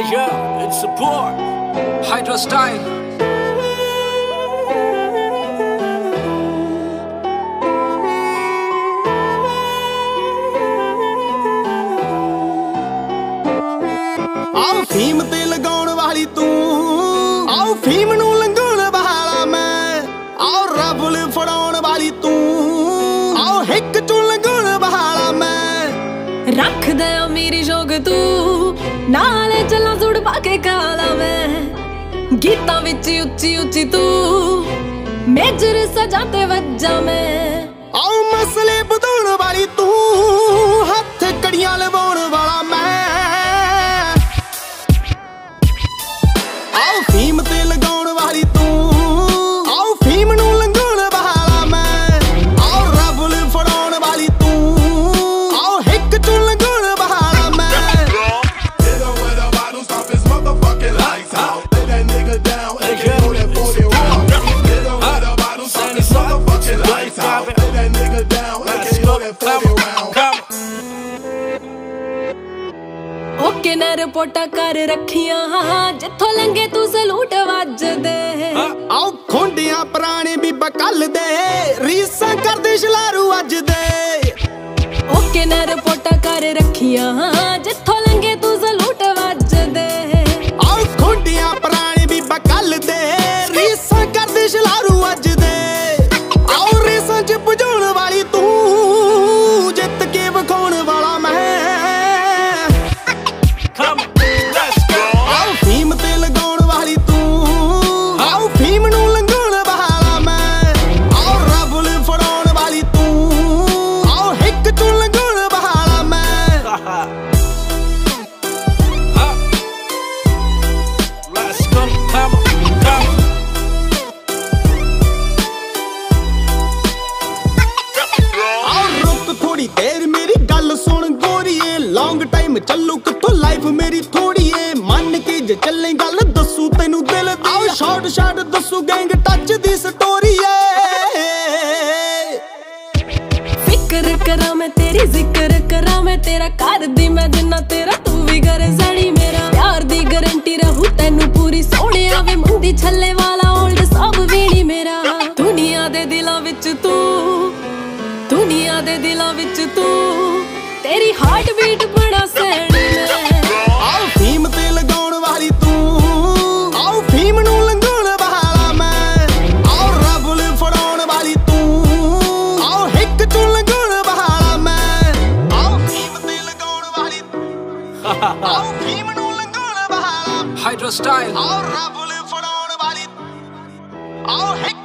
boy, Hydro style. ਆਓ ਫੀਮ ਤੇ ਲਗਾਉਣ ਵਾਲੀ ਤੂੰ। ਆਓ ਫੀਮ ਨੂੰ ਲੰਘਾਉਣ ਵਾਲਾ ਮੈਂ। ਆਓ ਰਬਲ ਫੜਾਉਣ ਮੇਰੀ ਜੋਗ ਤੂੰ ਨਾਲੇ ਚੱਲਾਂ ਸੁੜ ਪਾ ਕੇ ਕਾਲਾ ਮੈਂ। ਗੀਤਾਂ ਵਿੱਚ ਉੱਚੀ ਉੱਚੀ ਤੂੰ ਮੇਜਰ ਸਜਾ ਤੇ ਵੱਜਾ ਮੈਂ। ਆਓ ਮਸਲੇ ਵਧਾਉਣ ਵਾਲੀ ਤੂੰ, ਹੱਥ ਕੜੀਆਂ ਲਵਾਉਣ ਵਾਲਾ ਮੈਂ। ਆਓ ਫੀਮ ਤੇ ਲਗਾਉਣ ਵਾਲੀ ਤੂੰ ਓਕੇ ਨਾ ਰਿਪੋਰਟਾਂ ਕਰ ਰੱਖੀਆਂ ਜਿੱਥੋਂ ਲੰਗੇ ਤੂੰ ਸਲੂਟ ਵੱਜਦੇ। ਆਓ ਖੁੰਡਿਆਂ ਪੁਰਾਣੇ ਬੀਬਾ ਕੱਲ ਦੇ ਰੀਸਾਂ ਕਰਦੇ ਸ਼ਲਾਰੂ ਅੱਜ ਦੇ। ਓਕੇ ਨਾ ਰਿਪੋਰਟਾਂ ਕਰ ਰੱਖੀਆਂ ਰੁਕ ਥੋੜੀ ਦੇਰ ਮੇਰੀ ਗੱਲ ਸੁਣ ਗੋਰੀਏ। ਲੌਂਗ ਟਾਈਮ ਚੱਲੂ ਕਿੱਥੋਂ ਲਾਈਫ ਮੇਰੀ ਥੋੜੀ ਏ ਮੰਨ ਕੇ ਜੇ ਚੱਲੇ ਗੱਲ ਦੱਸੂ ਤੈਨੂੰ ਦਿਲ ਦੀ। ਆਓ। ਸ਼ਾਰਟ ਸ਼ਾਰਟ ਦੱਸੂ ਗੈਂਗ ਟੱਚ ਦੀ ਸਟੋਰੀ ਏ। ਫਿਕਰ ਕਰਾਂ ਮੈਂ ਤੇਰੀ ਜ਼ਿਕਰ ਕਰਾਂ ਮੈਂ ਤੇਰਾ। ਕਰਦੀ ਮੈਂ ਜਿੰਨਾ ਤੇਰਾ ਤੂੰ ਵੀ ਕਰ ਜ਼ਣੀ ਮੇਰਾ। ਪਿਆਰ ਦੀ ਗਾਰੰਟੀ ਰਹੂ ਤੈਨੂੰ ਪੂਰੀ। ਸੋਹਣਿਆ ਵੇ ਮੁੰਦੀ ਛੱਲੇ ਦਿਲਾਂ ਵਿੱਚ ਤੂੰ। ਤੇਰੀ ਹਾਰਟ ਬੀਟ ਬੜਾ ਸੈਣੀ ਮੈਂ। ਆਓ ਫੀਮ ਤੇ ਲਗਾਉਣ ਵਾਲੀ ਤੂੰ। ਆਓ ਫੀਮ ਨੂੰ ਲੰਘਾਉਣ ਵਾਲਾ ਮੈਂ। ਆਓ ਰਬਲ ਫੜਾਉਣ ਵਾਲੀ ਤੂੰ। ਆਓ ਹਿੱਕ ਚੋਂ ਲੰਘਾਉਣ ਵਾਲਾ ਮੈਂ। ਆਓ ਫੀਮ ਤੇ ਲਗਾਉਣ ਵਾਲੀ ਆਓ ਫੀਮ ਨੂੰ ਲੰਘਾਉਣ ਵਾਲਾ Hydro style. ਆਓ ਰਬਲ ਫੜਾਉਣ ਵਾਲੀ ਆਓ ਹਿੱਕ